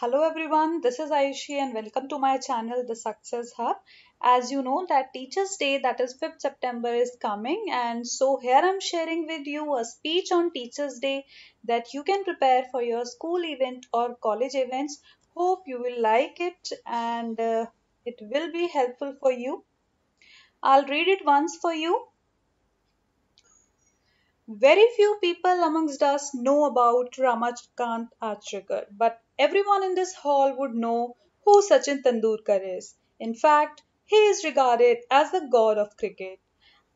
Hello everyone, this is Ayushi and welcome to my channel The Success Hub. As you know that Teachers Day that is 5th September is coming and so here I'm sharing with you a speech on Teachers Day that you can prepare for your school event or college events. Hope you will like it and uh, it will be helpful for you. I'll read it once for you. Very few people amongst us know about Ramakant Achrekar, but everyone in this hall would know who Sachin Tendulkar is. In fact, he is regarded as the god of cricket.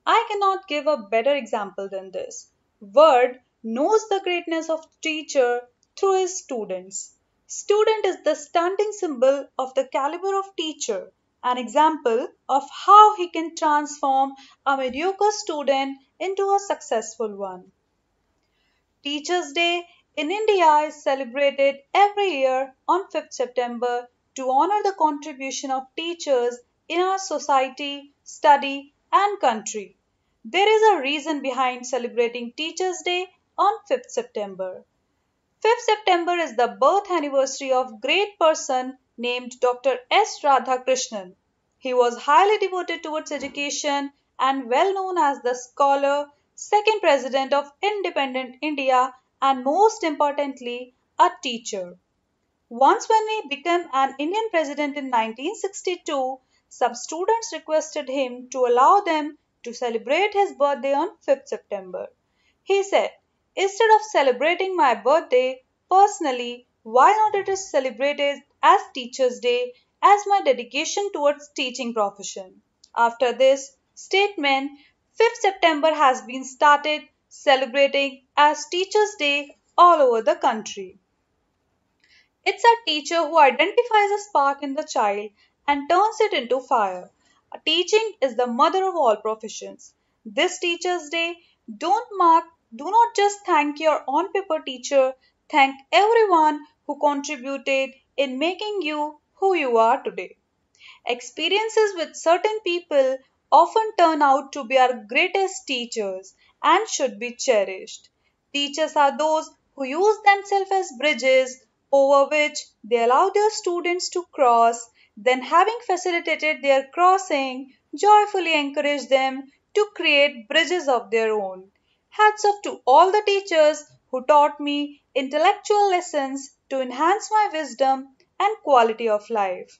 I cannot give a better example than this. Word knows the greatness of teacher through his students. Student is the standing symbol of the caliber of teacher an example of how he can transform a mediocre student into a successful one. Teachers' Day in India is celebrated every year on 5th September to honor the contribution of teachers in our society, study, and country. There is a reason behind celebrating Teachers' Day on 5th September. 5th September is the birth anniversary of great person named Dr. S. Radhakrishnan. He was highly devoted towards education and well known as the scholar, second president of independent India, and most importantly, a teacher. Once when he became an Indian president in 1962, some students requested him to allow them to celebrate his birthday on 5th September. He said, Instead of celebrating my birthday personally, why not it is celebrated as Teachers' Day as my dedication towards teaching profession. After this statement, 5th September has been started celebrating as Teachers' Day all over the country. It's a teacher who identifies a spark in the child and turns it into fire. Teaching is the mother of all professions. This Teachers' Day, don't mark, do not just thank your on paper teacher, thank everyone who contributed in making you who you are today. Experiences with certain people often turn out to be our greatest teachers and should be cherished. Teachers are those who use themselves as bridges over which they allow their students to cross, then, having facilitated their crossing, joyfully encourage them to create bridges of their own. Hats off to all the teachers who taught me intellectual lessons to enhance my wisdom and quality of life.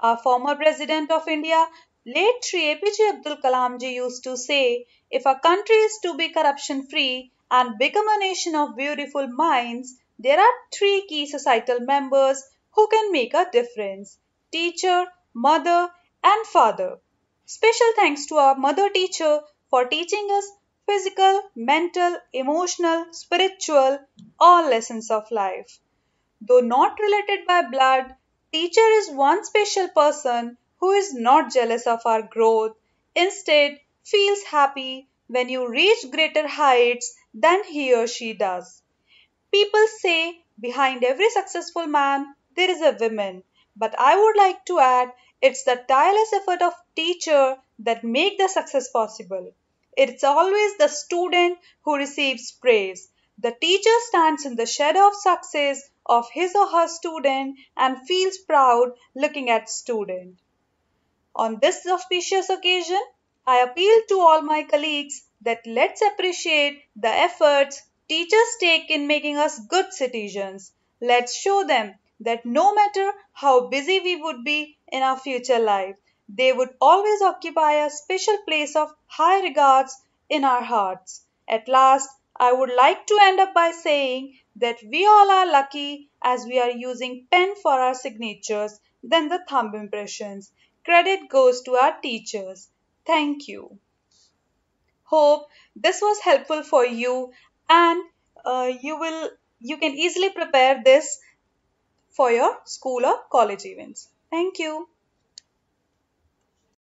Our former President of India, late Sri APJ Abdul Kalam ji used to say, if a country is to be corruption free and become a nation of beautiful minds, there are three key societal members who can make a difference teacher, mother, and father. Special thanks to our mother teacher for teaching us physical, mental, emotional, spiritual, all lessons of life. Though not related by blood, teacher is one special person who is not jealous of our growth, instead feels happy when you reach greater heights than he or she does. People say behind every successful man there is a woman, but I would like to add it's the tireless effort of teacher that make the success possible. It's always the student who receives praise. The teacher stands in the shadow of success of his or her student and feels proud looking at student. On this auspicious occasion, I appeal to all my colleagues that let's appreciate the efforts teachers take in making us good citizens. Let's show them that no matter how busy we would be in our future life, they would always occupy a special place of high regards in our hearts. At last, I would like to end up by saying that we all are lucky as we are using pen for our signatures than the thumb impressions. Credit goes to our teachers. Thank you. Hope this was helpful for you and uh, you will you can easily prepare this for your school or college events. Thank you.